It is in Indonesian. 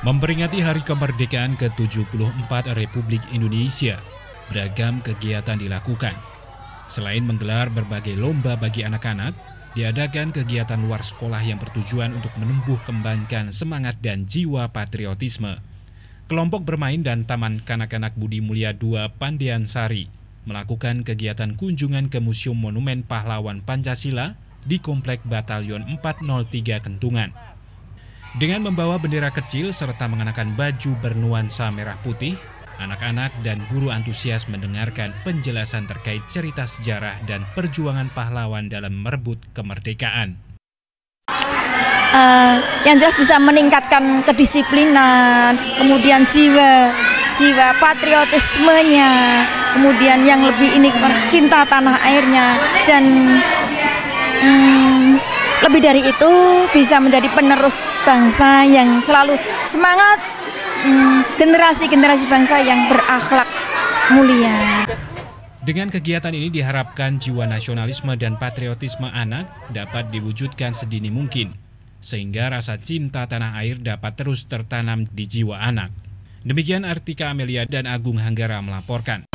Memperingati Hari Kemerdekaan ke-74 Republik Indonesia, beragam kegiatan dilakukan. Selain menggelar berbagai lomba bagi anak-anak, diadakan kegiatan luar sekolah yang bertujuan untuk menumbuh kembangkan semangat dan jiwa patriotisme. Kelompok bermain dan Taman Kanak-Kanak Budi Mulia II Pandian Sari melakukan kegiatan kunjungan ke Museum Monumen Pahlawan Pancasila di Komplek Batalion 403 Kentungan. Dengan membawa bendera kecil serta mengenakan baju bernuansa merah putih, anak-anak dan guru antusias mendengarkan penjelasan terkait cerita sejarah dan perjuangan pahlawan dalam merebut kemerdekaan. Uh, yang jelas bisa meningkatkan kedisiplinan, kemudian jiwa jiwa patriotismenya, kemudian yang lebih ini cinta tanah airnya dan um, lebih dari itu bisa menjadi penerus bangsa yang selalu semangat hmm, generasi-generasi hmm, bangsa yang berakhlak mulia. Dengan kegiatan ini diharapkan jiwa nasionalisme dan patriotisme anak dapat diwujudkan sedini mungkin, sehingga rasa cinta tanah air dapat terus tertanam di jiwa anak. Demikian Artika Amelia dan Agung Hanggara melaporkan.